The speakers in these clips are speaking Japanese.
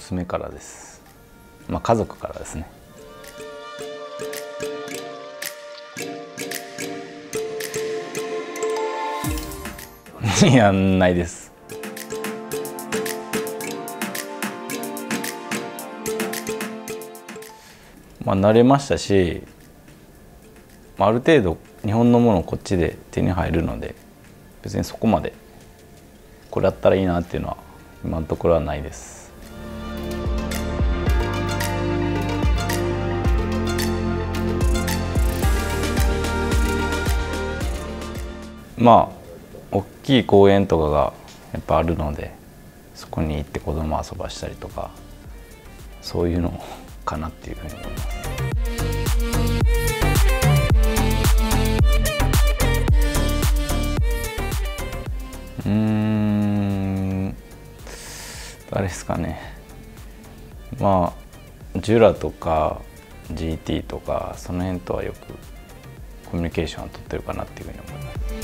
娘からです。まあ家族からですね。い やないです。まあ慣れましたしある程度日本のものこっちで手に入るので別にそこまでこれだったらいいなっていうのは今のところはないです。まあ大きい公園とかがやっぱあるのでそこに行って子供遊ばしたりとかそういうのかなっていうふうに思います。うん誰ですかね。まあジュラとか GT とかその辺とはよくコミュニケーションを取ってるかなっていうふうに思います。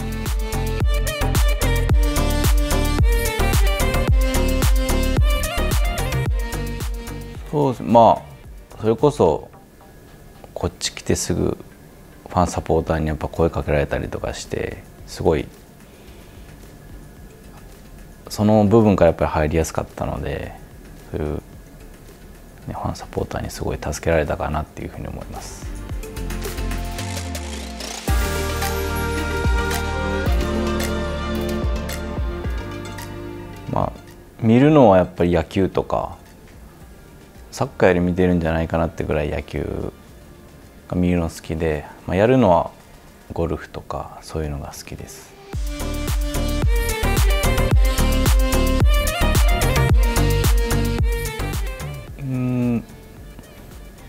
そうですまあそれこそこっち来てすぐファンサポーターにやっぱ声かけられたりとかしてすごいその部分からやっぱり入りやすかったのでそういう、ね、ファンサポーターにすごい助けられたかなっていうふうに思います。まあ見るのはやっぱり野球とかサッカーより見てるんじゃないかなってぐらい野球が見るの好きで、まあ、やるのはゴルフとかそういうのが好きです。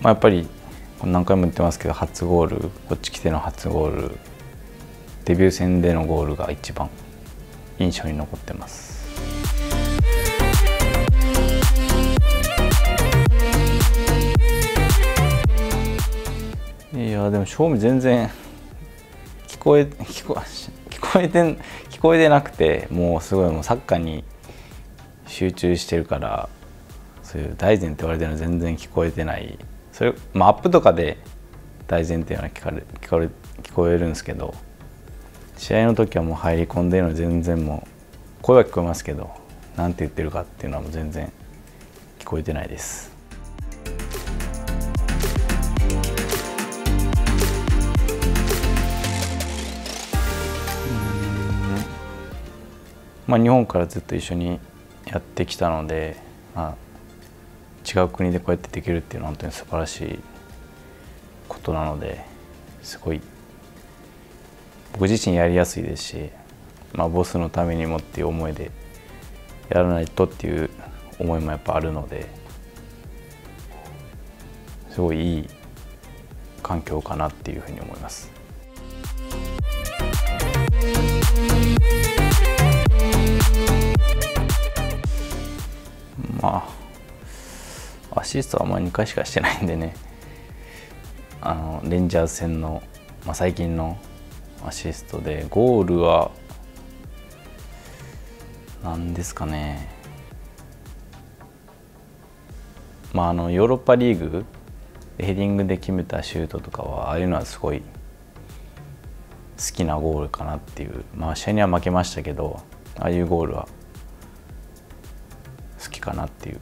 まあ、やっぱり何回も言ってますけど初ゴールこっち来ての初ゴールデビュー戦でのゴールが一番印象に残ってます。やでも正味全然聞こえ聞こ聞こえて聞こえてなくてもうすごいもうサッカーに集中してるからそういう大前って言われてるの全然聞こえてないそれ、まあ、アップとかで大前っていうのは聞かれ聞こえ聞こえるんですけど試合の時はもう入り込んでるの全然もう声は聞こえますけど何て言ってるかっていうのはもう全然聞こえてないです。まあ、日本からずっと一緒にやってきたので、まあ、違う国でこうやってできるっていうのは本当に素晴らしいことなのですごい僕自身やりやすいですし、まあ、ボスのためにもっていう思いでやらないとっていう思いもやっぱあるのですごいいい環境かなっていうふうに思います。アシストはまあ2回しかしてないんでね。あのレンジャーズ戦の、まあ、最近のアシストでゴールは何ですかね。まああのヨーロッパリーグヘディングで決めたシュートとかはああいうのはすごい好きなゴールかなっていう。まあ試合には負けましたけどああいうゴールは好きかなっていう。